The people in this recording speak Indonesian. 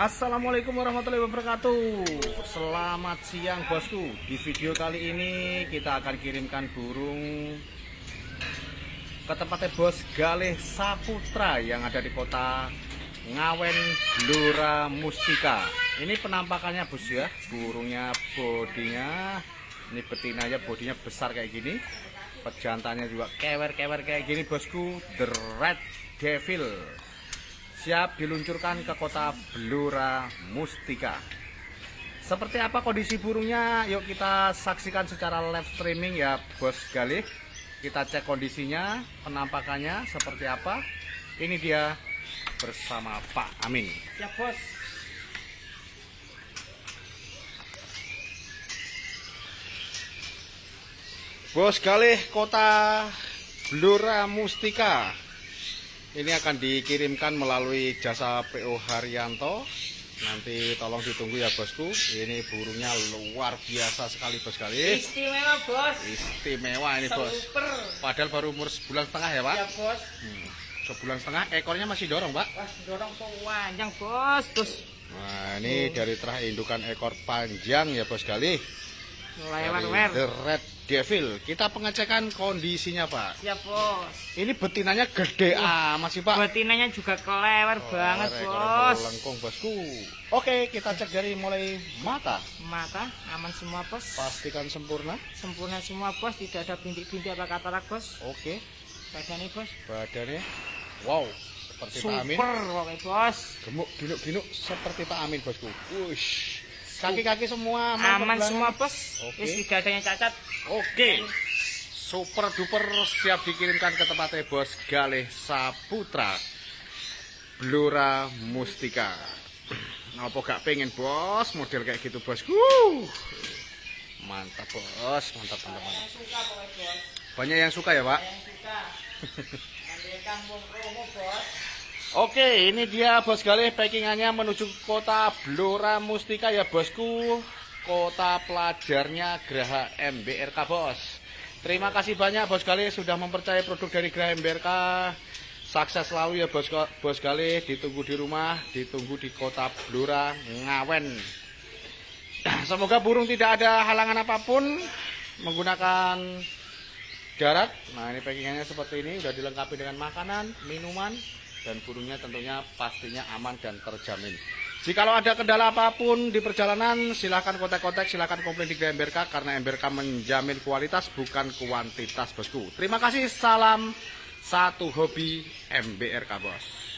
Assalamualaikum warahmatullahi wabarakatuh. Selamat siang bosku. Di video kali ini kita akan kirimkan burung Ke tempatnya bos Galih Saputra Yang ada di kota Ngawen Blora Mustika. Ini penampakannya bos ya. Burungnya bodinya. Ini betinanya bodinya besar kayak gini. Pejantannya juga kewer-kewer kayak gini bosku. The Red Devil siap diluncurkan ke kota Blora Mustika. Seperti apa kondisi burungnya? Yuk kita saksikan secara live streaming ya Bos Galih. Kita cek kondisinya, penampakannya seperti apa. Ini dia bersama Pak Amin. Ya bos. Bos Galih kota Blora Mustika ini akan dikirimkan melalui jasa PO Haryanto nanti tolong ditunggu ya bosku ini burungnya luar biasa sekali bos kali Istimewa bos. istimewa ini bos Super. padahal baru umur sebulan setengah ya pak Ya bos. Hmm, sebulan setengah ekornya masih dorong pak Wah dorong panjang bos. Bos. nah ini dari terah indukan ekor panjang ya bos kali Lewat Red Devil kita pengecekan kondisinya pak Ya bos. ini betinanya gede amat sih pak Betinanya juga kelewer banget Oh, ekor bos. Lengkung bosku. Oke, kita cek dari mulai mata. Mata aman semua bos. Pastikan sempurna. Sempurna semua bos. Tidak ada bintik-bintik apa katarak bos. Oke, Badannya bos. badannya wow, seperti Pak Amin. Super bos. Gemuk, ginuk-ginuk seperti Pak Amin bosku. Wush. Kaki-kaki semua aman, Aman semua bos. Oke. Wis tidak ada yang cacat. Oke. Super duper siap dikirimkan ke tempatnya bos Galih Saputra Blora Mustika. Apa gak pengen bos model kayak gitu bos? Wuh. Mantap bos, mantap mantap mantap. Yang suka pokoknya bos. Banyak yang suka ya pak? Yang suka. Kampung bos. Oke, ini dia bos Galih packingannya menuju kota Blora Mustika ya bosku. Kota pelajarnya Graha MBRK bos. Terima kasih banyak bos Galih sudah mempercayai produk dari Graha MBRK. Sukses selalu ya bos bos Galih. Ditunggu di rumah, ditunggu di kota Blora Ngawen. Semoga burung tidak ada halangan apa pun menggunakan darat. Nah ini packingannya seperti ini, udah dilengkapi dengan makanan, minuman, dan burungnya tentunya pastinya aman dan terjamin. Jikalau ada kendala apa pun di perjalanan, silahkan kontak-kontak, silahkan komplain di MBRK karena MBRK menjamin kualitas bukan kuantitas bosku. Terima kasih, salam satu hobi MBRK bos.